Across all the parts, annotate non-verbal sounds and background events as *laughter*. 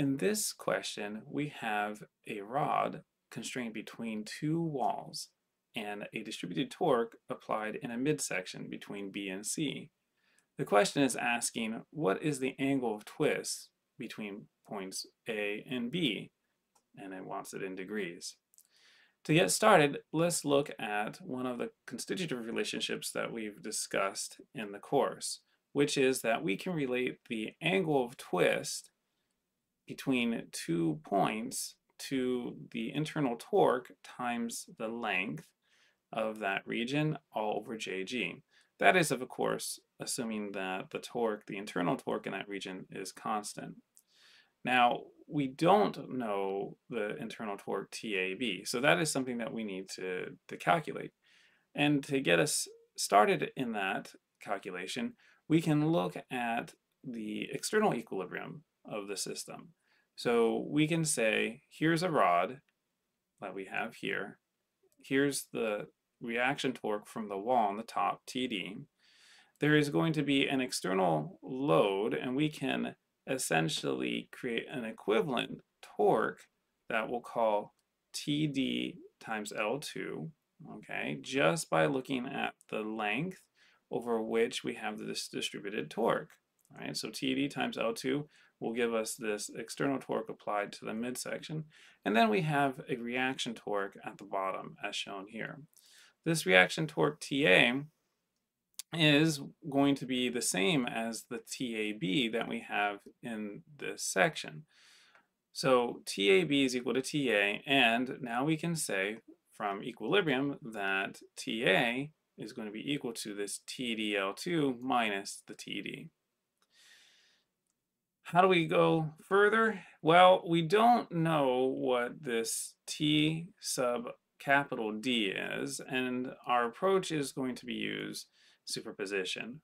In this question, we have a rod constrained between two walls and a distributed torque applied in a midsection between B and C. The question is asking what is the angle of twist between points A and B, and it wants it in degrees. To get started, let's look at one of the constitutive relationships that we've discussed in the course, which is that we can relate the angle of twist between two points to the internal torque times the length of that region all over jg. That is, of course, assuming that the torque, the internal torque in that region is constant. Now, we don't know the internal torque TAB, so that is something that we need to, to calculate. And to get us started in that calculation, we can look at the external equilibrium of the system. So we can say, here's a rod that we have here. Here's the reaction torque from the wall on the top, TD. There is going to be an external load, and we can essentially create an equivalent torque that we'll call TD times L2, okay, just by looking at the length over which we have this distributed torque. So TD times L2 will give us this external torque applied to the midsection. And then we have a reaction torque at the bottom, as shown here. This reaction torque TA is going to be the same as the TAB that we have in this section. So TAB is equal to TA, and now we can say from equilibrium that TA is going to be equal to this TDL2 minus the TD. How do we go further? Well, we don't know what this T sub capital D is, and our approach is going to be use superposition.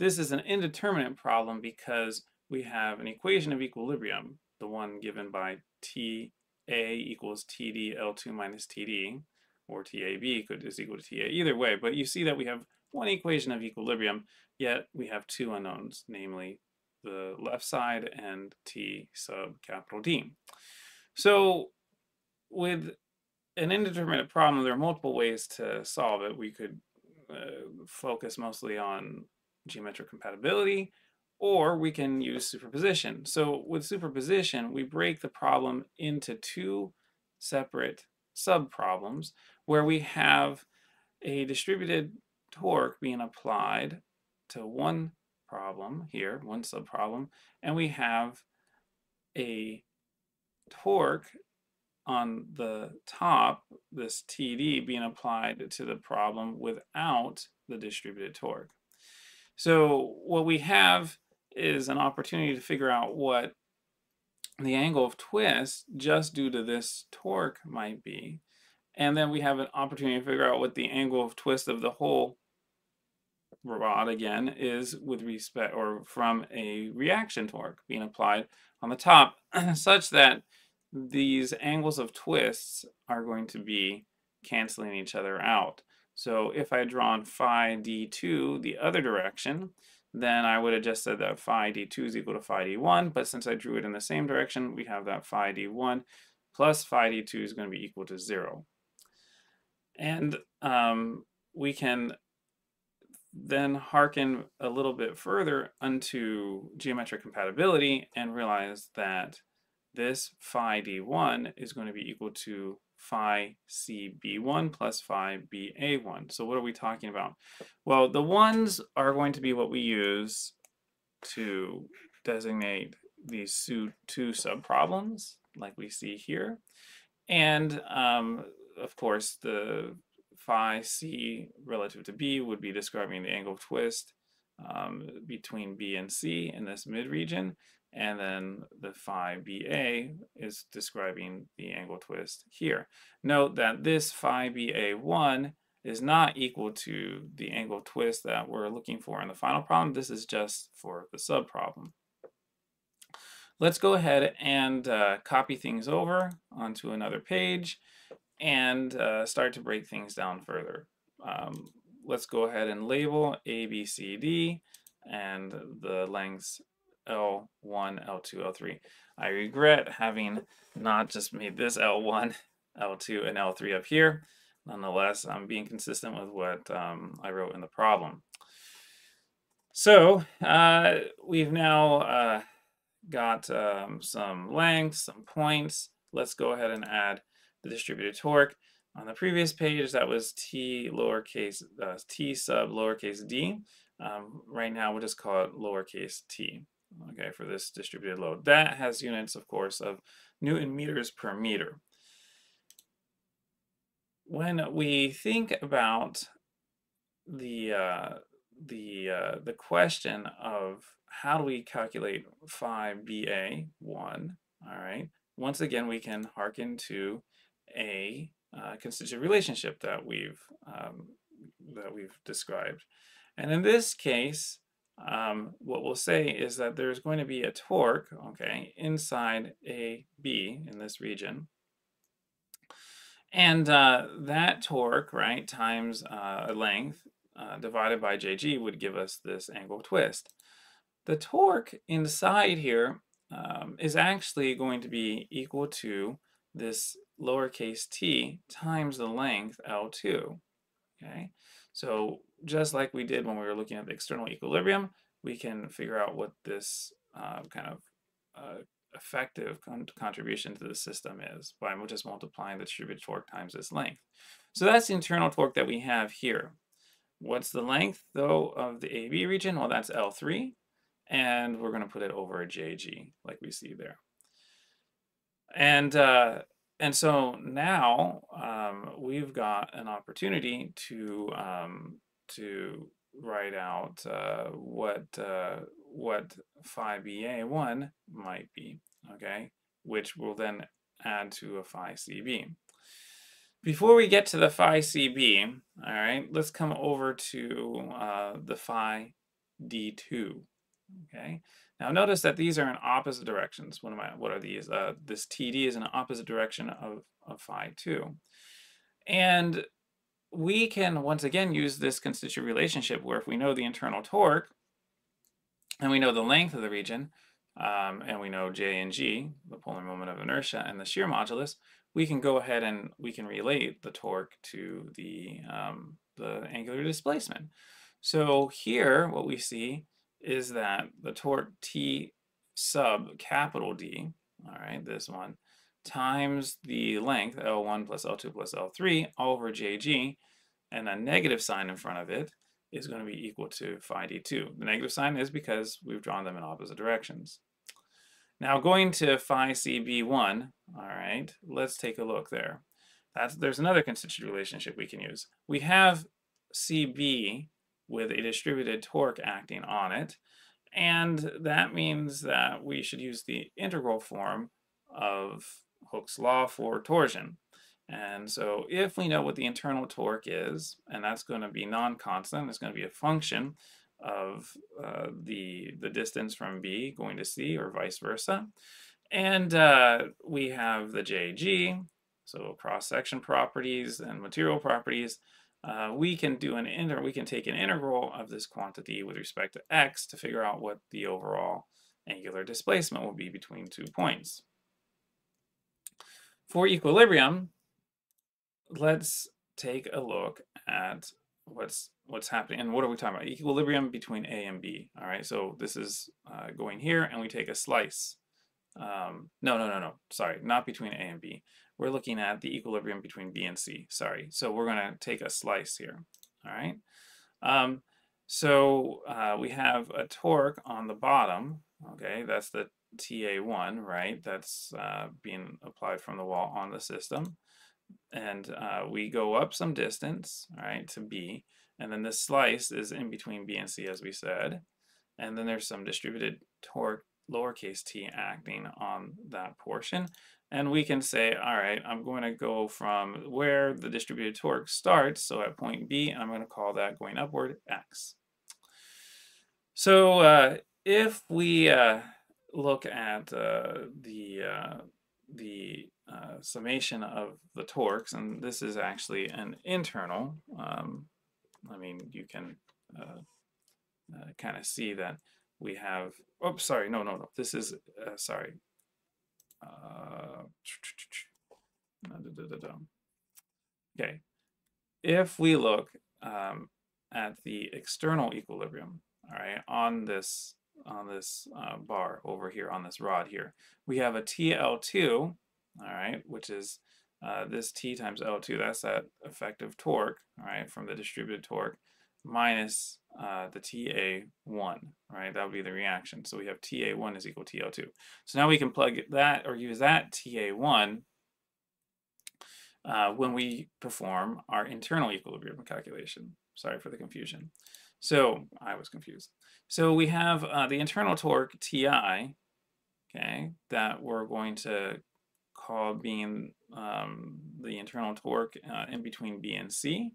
This is an indeterminate problem because we have an equation of equilibrium, the one given by TA equals TD L2 minus TD, or TAB could is equal to TA, either way, but you see that we have one equation of equilibrium, yet we have two unknowns, namely the left side and t sub capital D. So with an indeterminate problem, there are multiple ways to solve it. We could uh, focus mostly on geometric compatibility, or we can use superposition. So with superposition, we break the problem into two separate sub-problems where we have a distributed torque being applied to one problem here, one subproblem, and we have a torque on the top, this TD being applied to the problem without the distributed torque. So what we have is an opportunity to figure out what the angle of twist just due to this torque might be. And then we have an opportunity to figure out what the angle of twist of the whole rod again is with respect or from a reaction torque being applied on the top *clears throat* such that these angles of twists are going to be canceling each other out. So if I drawn phi d2 the other direction, then I would have just said that phi d2 is equal to phi d1, but since I drew it in the same direction, we have that phi d1 plus phi d2 is going to be equal to 0. And um, we can then hearken a little bit further unto geometric compatibility and realize that this phi d1 is going to be equal to phi cb1 plus phi ba1. So what are we talking about? Well, the ones are going to be what we use to designate these two subproblems like we see here. And um, of course, the phi c relative to b would be describing the angle of twist um, between b and c in this mid region. And then the phi BA is describing the angle twist here. Note that this phi BA1 is not equal to the angle twist that we're looking for in the final problem. This is just for the subproblem. Let's go ahead and uh, copy things over onto another page and uh, start to break things down further. Um, let's go ahead and label A, B, C, D, and the lengths L1, L2, L3. I regret having not just made this L1, L2, and L3 up here. Nonetheless, I'm being consistent with what um, I wrote in the problem. So uh, we've now uh, got um, some lengths, some points. Let's go ahead and add the distributed torque. On the previous page, that was t lowercase uh, t sub lowercase d. Um, right now, we'll just call it lowercase t, okay, for this distributed load. That has units, of course, of Newton meters per meter. When we think about the uh, the uh, the question of how do we calculate phi BA1, all right, once again, we can hearken to a uh, constitutive relationship that we've um, that we've described. And in this case, um, what we'll say is that there's going to be a torque, okay, inside a B in this region. And uh, that torque, right, times uh, a length uh, divided by jg would give us this angle twist. The torque inside here um, is actually going to be equal to this lowercase t times the length L2. Okay, so just like we did when we were looking at the external equilibrium, we can figure out what this uh, kind of uh, effective con contribution to the system is by just multiplying the distributed torque times its length. So that's the internal torque that we have here. What's the length, though, of the AB region? Well, that's L3 and we're going to put it over a JG like we see there. And uh, and so now um, we've got an opportunity to um, to write out uh, what uh, what phi BA1 might be, okay, which will then add to a phi CB. Before we get to the phi CB, all right, let's come over to uh, the phi D2, Okay. Now notice that these are in opposite directions. What am I? What are these? Uh, this TD is in opposite direction of, of phi 2. And we can once again use this constitutive relationship where if we know the internal torque and we know the length of the region um, and we know J and G, the polar moment of inertia and the shear modulus, we can go ahead and we can relate the torque to the, um, the angular displacement. So here what we see is that the torque T sub capital D, all right, this one, times the length L1 plus L2 plus L3 all over JG, and a negative sign in front of it is going to be equal to phi D2. The negative sign is because we've drawn them in opposite directions. Now going to phi CB1, all right, let's take a look there. That's, there's another constitutive relationship we can use. We have CB with a distributed torque acting on it. And that means that we should use the integral form of Hooke's law for torsion. And so if we know what the internal torque is, and that's going to be non-constant, it's going to be a function of uh, the, the distance from B going to C or vice versa. And uh, we have the JG, so cross-section properties and material properties uh, we can do an inter we can take an integral of this quantity with respect to x to figure out what the overall angular displacement will be between two points. For equilibrium, let's take a look at what's what's happening and what are we talking about? Equilibrium between a and b all right? So this is uh, going here and we take a slice um, no no no no sorry not between a and b we're looking at the equilibrium between B and C, sorry. So we're going to take a slice here, all right? Um, so uh, we have a torque on the bottom, okay? That's the TA1, right? That's uh, being applied from the wall on the system. And uh, we go up some distance, right, to B. And then this slice is in between B and C, as we said. And then there's some distributed torque lowercase t acting on that portion. And we can say, all right, I'm going to go from where the distributed torque starts, so at point B, I'm going to call that going upward x. So uh, if we uh, look at uh, the, uh, the uh, summation of the torques, and this is actually an internal, um, I mean, you can uh, kind of see that we have, oh, sorry, no, no, no, this is, sorry. Uh, *tsk* okay, if we look um, at the external equilibrium, all right, on this on this uh, bar over here on this rod here, we have a TL2, all right, which is uh, this T times L2, that's that effective torque, all right, from the distributed torque, minus uh, the TA1, right? That would be the reaction. So we have TA1 is equal to TL2. So now we can plug that or use that TA1 uh, when we perform our internal equilibrium calculation. Sorry for the confusion. So I was confused. So we have uh, the internal torque Ti, okay, that we're going to call being um, the internal torque uh, in between B and C.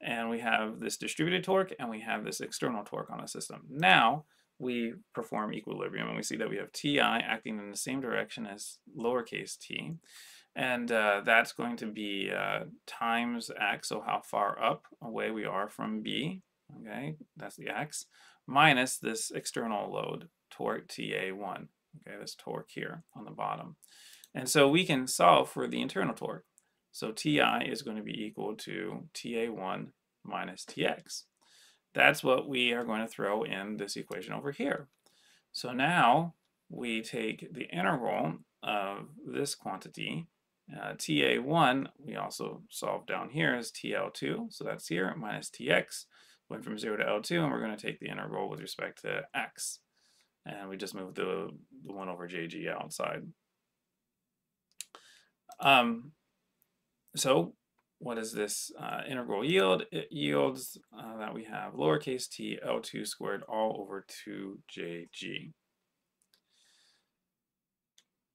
And we have this distributed torque and we have this external torque on the system. Now we perform equilibrium and we see that we have Ti acting in the same direction as lowercase t. And uh, that's going to be uh, times x, so how far up away we are from B, okay, that's the x, minus this external load, torque TA1, okay, this torque here on the bottom. And so we can solve for the internal torque. So Ti is going to be equal to Ta1 minus Tx. That's what we are going to throw in this equation over here. So now we take the integral of this quantity, uh, Ta1, we also solve down here as TL2, so that's here, minus Tx, went from 0 to L2, and we're going to take the integral with respect to x. And we just move the, the 1 over jg outside. Um, so what does this uh, integral yield? It yields uh, that we have lowercase t L2 squared all over 2jg.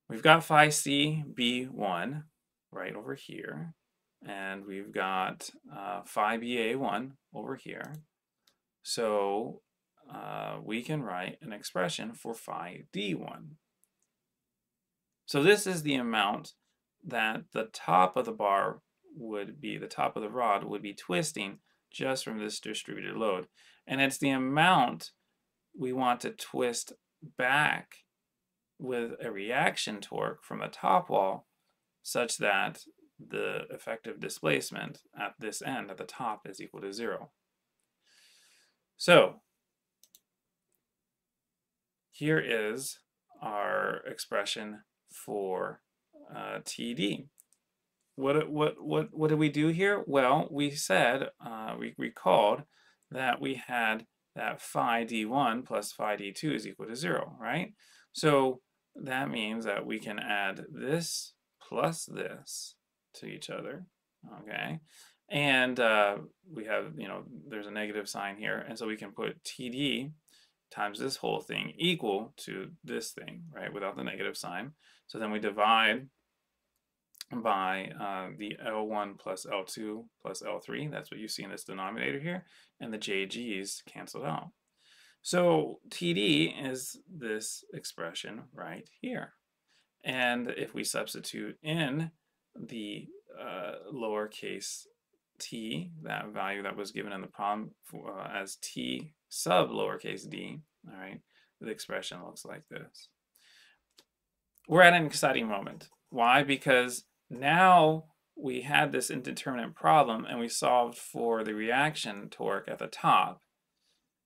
We've got phi c b1 right over here, and we've got uh, phi ba1 over here. So uh, we can write an expression for phi d1. So this is the amount that the top of the bar would be, the top of the rod would be twisting just from this distributed load. And it's the amount we want to twist back with a reaction torque from the top wall such that the effective displacement at this end, at the top, is equal to zero. So here is our expression for uh, TD. What, what, what, what did we do here? Well, we said, uh, we recalled that we had that phi d1 plus phi d2 is equal to 0, right? So that means that we can add this plus this to each other, okay? And uh, we have, you know, there's a negative sign here, and so we can put TD times this whole thing equal to this thing, right, without the negative sign. So then we divide by uh, the L1 plus L2 plus L3. That's what you see in this denominator here. And the JGs cancel out. So TD is this expression right here. And if we substitute in the uh, lowercase t, that value that was given in the problem for, uh, as t sub lowercase d, all right, the expression looks like this. We're at an exciting moment. Why? Because now we had this indeterminate problem and we solved for the reaction torque at the top,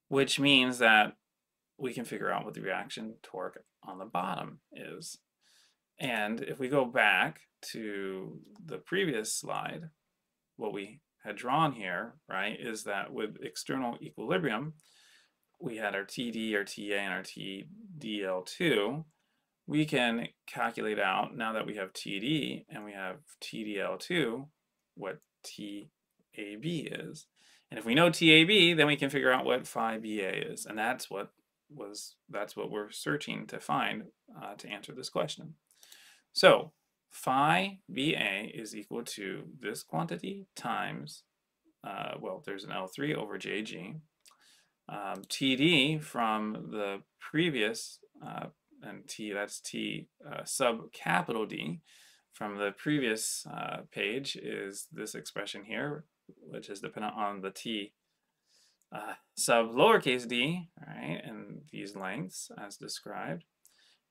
which means that we can figure out what the reaction torque on the bottom is. And if we go back to the previous slide, what we had drawn here, right, is that with external equilibrium, we had our TD, our TA, and our TDL2, we can calculate out, now that we have TD and we have TDL2, what TAB is. And if we know TAB, then we can figure out what phi BA is. And that's what was that's what we're searching to find uh, to answer this question. So phi BA is equal to this quantity times, uh, well, there's an L3 over JG. Um, TD from the previous uh, and T, that's T uh, sub capital D from the previous uh, page is this expression here, which is dependent on the T uh, sub lowercase d, right, and these lengths as described.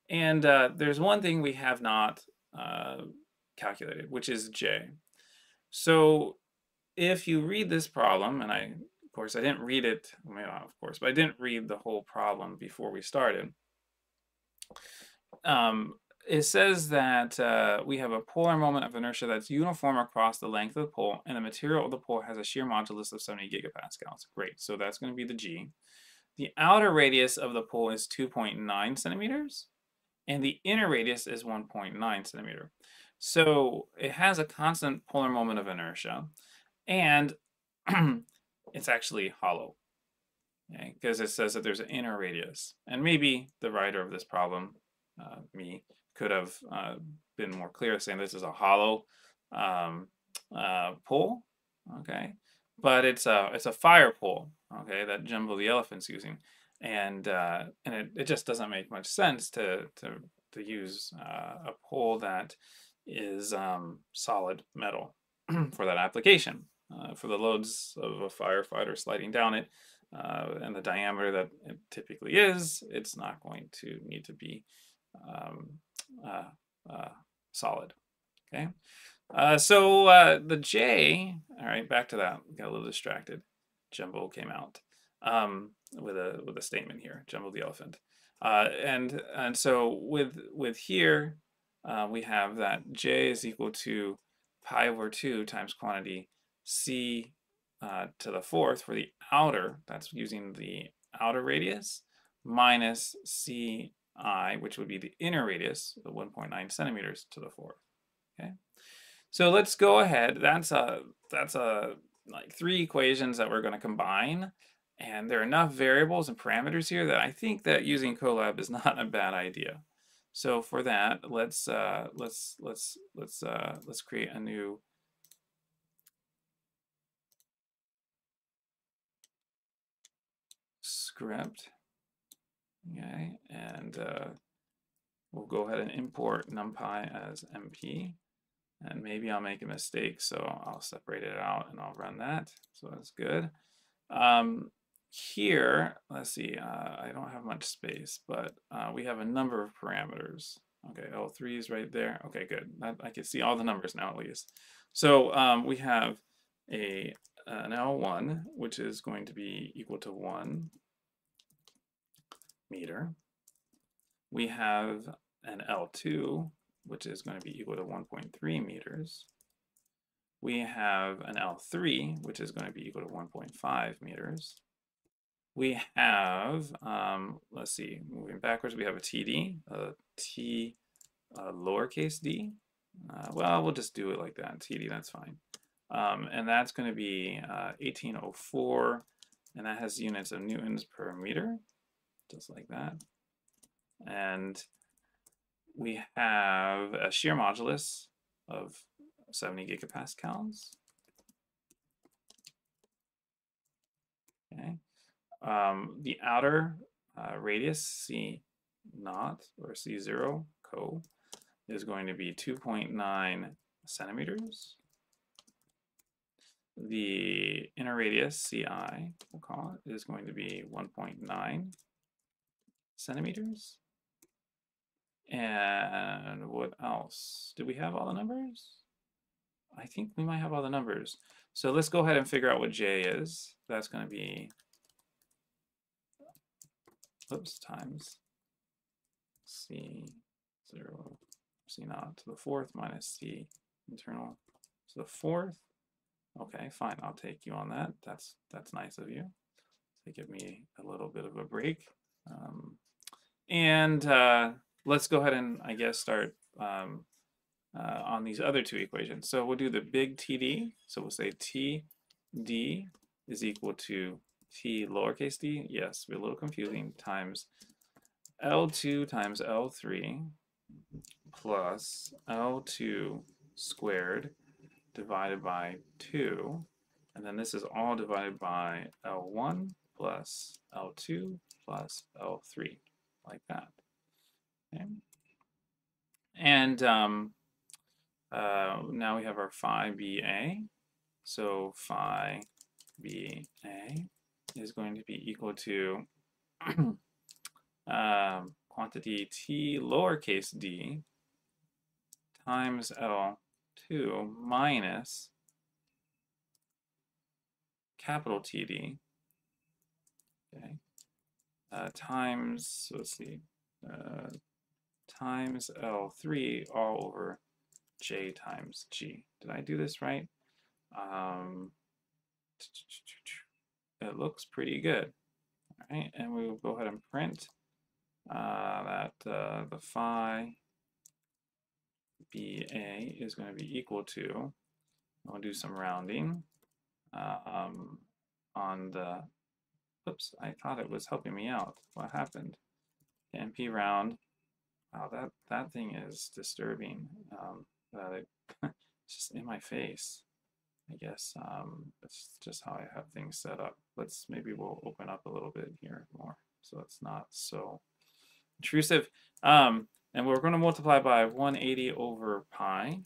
And uh, there's one thing we have not uh, calculated, which is j. So if you read this problem, and I, course, I didn't read it, of course, but I didn't read the whole problem before we started. Um, it says that uh, we have a polar moment of inertia that's uniform across the length of the pole, and the material of the pole has a shear modulus of 70 gigapascals. Great, so that's going to be the G. The outer radius of the pole is 2.9 centimeters, and the inner radius is 1.9 centimeter. So it has a constant polar moment of inertia, and *clears throat* it's actually hollow, because okay? it says that there's an inner radius. And maybe the writer of this problem, uh, me, could have uh, been more clear saying this is a hollow um, uh, pole, okay? But it's a it's a fire pole, okay, that Jumbo the elephant's using, and uh, and it, it just doesn't make much sense to to to use uh, a pole that is um, solid metal *clears throat* for that application. Uh, for the loads of a firefighter sliding down it, uh, and the diameter that it typically is, it's not going to need to be um, uh, uh, solid. Okay, uh, so uh, the J, all right, back to that. Got a little distracted. Jumbo came out um, with a with a statement here. Jumbo the elephant, and and so with with here we have that J is equal to pi over two times quantity C to the fourth for the outer. That's using the outer radius minus C i, which would be the inner radius, the 1.9 centimeters to the fourth. Okay, so let's go ahead. That's a that's a like three equations that we're going to combine, and there are enough variables and parameters here that I think that using Colab is *laughs* not a bad idea. So for that, let's uh, let's let's let's uh, let's create a new script. Okay, and uh, we'll go ahead and import numpy as np. And maybe I'll make a mistake, so I'll separate it out and I'll run that. So that's good. Um, here, let's see, uh, I don't have much space, but uh, we have a number of parameters. Okay, L3 is right there. Okay, good. I, I can see all the numbers now at least. So um, we have a an L1, which is going to be equal to 1 meter. We have an L2, which is going to be equal to 1.3 meters. We have an L3, which is going to be equal to 1.5 meters. We have, um, let's see, moving backwards, we have a TD, a T uh, lowercase d. Uh, well, we'll just do it like that, TD, that's fine. Um, and that's going to be uh, 1804, and that has units of newtons per meter just like that. And we have a shear modulus of 70 gigapascals. Okay. Um, the outer uh, radius, C naught or C0 co, is going to be 2.9 centimeters. The inner radius, CI, we'll call it, is going to be 1.9 centimeters. And what else? Do we have all the numbers? I think we might have all the numbers. So let's go ahead and figure out what J is. That's going to be, oops, times C0, C naught to the fourth minus C internal to the fourth. Okay, fine. I'll take you on that. That's that's nice of you. To give me a little bit of a break. Um, and uh, let's go ahead and, I guess, start um, uh, on these other two equations. So we'll do the big TD. So we'll say TD is equal to T lowercase d, yes, be a little confusing, times L2 times L3 plus L2 squared divided by 2. And then this is all divided by L1 plus L2 plus L3 like that. Okay. And um, uh, now we have our phi BA. So phi BA is going to be equal to *clears throat* um, quantity t lowercase d times L2 minus capital TD, okay, uh, times, let's see, uh, times L3 all over J times G. Did I do this right? Um, *tsk* it looks pretty good. All right, and we will go ahead and print uh, that uh, the phi BA is going to be equal to, I'll do some rounding um, on the, oops, I thought it was helping me out. What happened? NP round, wow, that, that thing is disturbing. Um, it, *laughs* it's just in my face. I guess um, that's just how I have things set up. Let's maybe we'll open up a little bit here more so it's not so intrusive. Um, and we're going to multiply by 180 over pi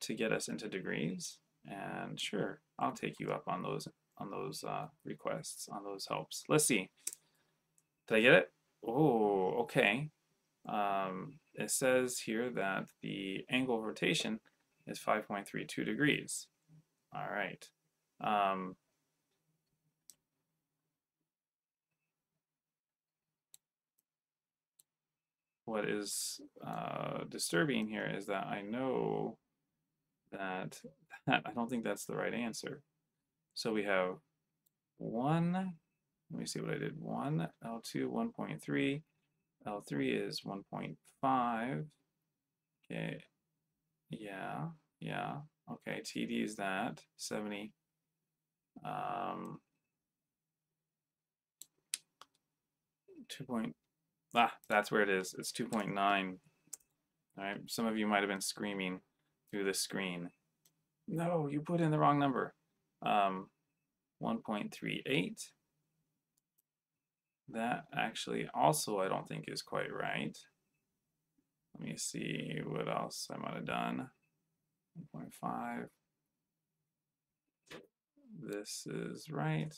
to get us into degrees. And sure, I'll take you up on those on those uh, requests, on those helps. Let's see. Did I get it? Oh, okay. Um, it says here that the angle of rotation is 5.32 degrees. All right. Um, what is uh, disturbing here is that I know that, that *laughs* I don't think that's the right answer. So we have 1, let me see what I did, 1, L2, 1.3, L3 is 1.5, okay, yeah, yeah, okay, TD is that, 70, um, 2 point, ah, that's where it is, it's 2.9, all right, some of you might have been screaming through the screen, no, you put in the wrong number, um, 1.38, that actually also I don't think is quite right. Let me see what else I might have done. 1.5. This is right.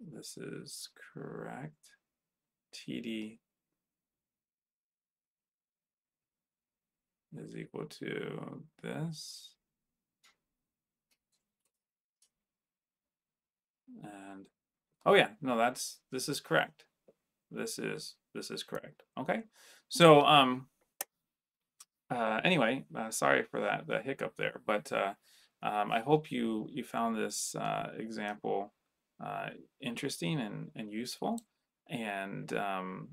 This is correct. TD is equal to this. And Oh yeah, no, that's this is correct. This is this is correct. Okay, so um, uh, anyway, uh, sorry for that the hiccup there, but uh, um, I hope you you found this uh, example uh, interesting and and useful, and um,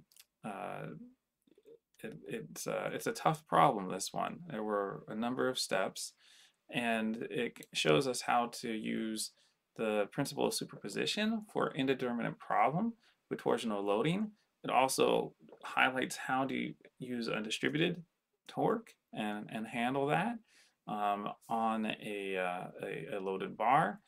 uh, it, it's uh, it's a tough problem. This one, there were a number of steps, and it shows us how to use the principle of superposition for indeterminate problem with torsional loading. It also highlights how to use a distributed torque and, and handle that um, on a, uh, a, a, loaded bar.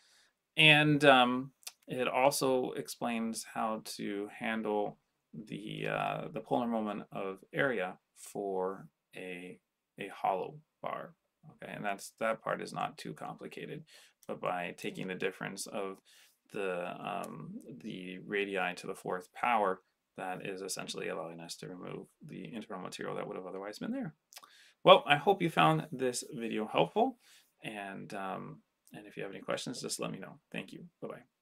And um, it also explains how to handle the, uh, the polar moment of area for a, a hollow bar. Okay, and that's that part is not too complicated but by taking the difference of the, um, the radii to the fourth power, that is essentially allowing us to remove the internal material that would have otherwise been there. Well, I hope you found this video helpful, and, um, and if you have any questions, just let me know. Thank you. Bye-bye.